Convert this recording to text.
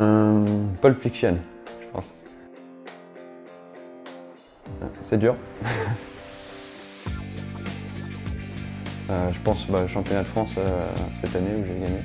Euh, Pulp Fiction, je pense. Euh, c'est dur. Euh, je pense bah, championnat de France cette année où j'ai gagné.